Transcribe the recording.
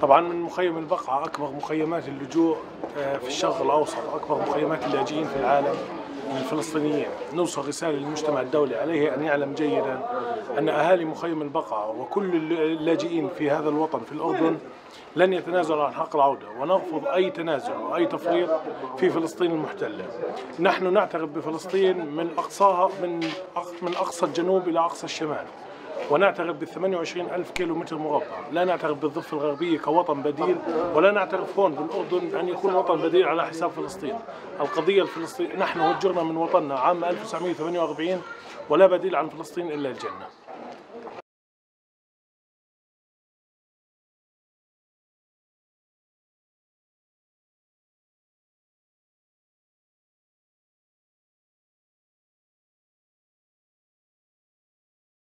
طبعا من مخيم البقعة أكبر مخيمات اللجوء آه، في الشرق الأوسط أكبر مخيمات اللاجئين في العالم الفلسطينيين. نوصل رسالة للمجتمع الدولي عليه أن يعلم جيدا أن أهالي مخيم البقعة وكل اللاجئين في هذا الوطن في الأردن لن يتنازلوا عن حق العودة ونرفض أي تنازل وأي تفريط في فلسطين المحتلة. نحن نعترف بفلسطين من أقصاها من من أقصى الجنوب إلى أقصى الشمال. ونعترف بال 28 ألف كيلو متر مربع لا نعترف بالضفة الغربية كوطن بديل ولا نعترف هون بالأردن أن يكون وطن بديل على حساب فلسطين. القضية الفلسطينية نحن هجرنا من وطننا عام 1948 ولا بديل عن فلسطين إلا الجنة.